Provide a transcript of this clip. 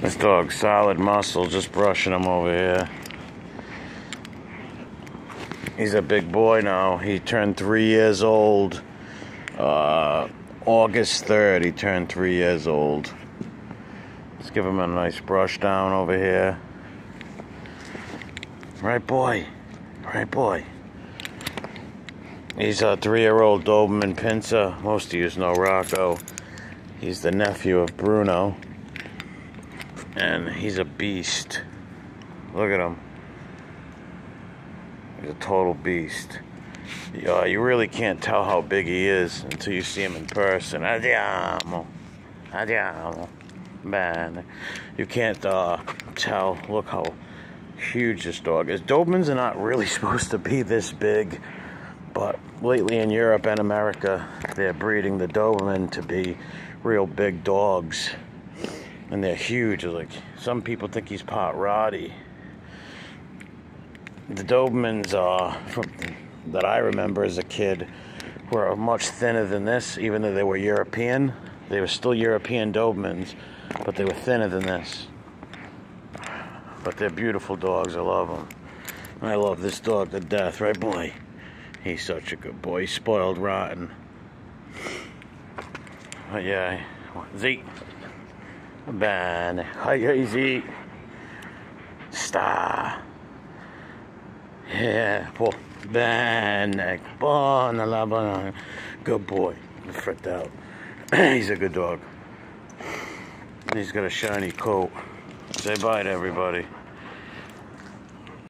This dog, solid muscle, just brushing him over here. He's a big boy now. He turned three years old. Uh, August 3rd, he turned three years old. Let's give him a nice brush down over here. Right, boy. Right, boy. He's a three year old Doberman Pinscher. Most of you know Rocco. He's the nephew of Bruno. And he's a beast. Look at him. He's a total beast. Uh, you really can't tell how big he is until you see him in person. Andiamo. Andiamo. Man. You can't uh, tell. Look how huge this dog is. Dobermans are not really supposed to be this big, but lately in Europe and America, they're breeding the Doberman to be real big dogs. And they're huge. Like some people think he's pot Rottie. The Dobermans are from that I remember as a kid were much thinner than this, even though they were European. They were still European Dobermans, but they were thinner than this. But they're beautiful dogs. I love them. I love this dog to death, right, boy? He's such a good boy. He's spoiled rotten. But yeah, Zeke. Bene. Hi, hi, Star. Yeah. Bene. Buona la. Good boy. Fricked out. He's a good dog. He's got a shiny coat. Say bye to everybody.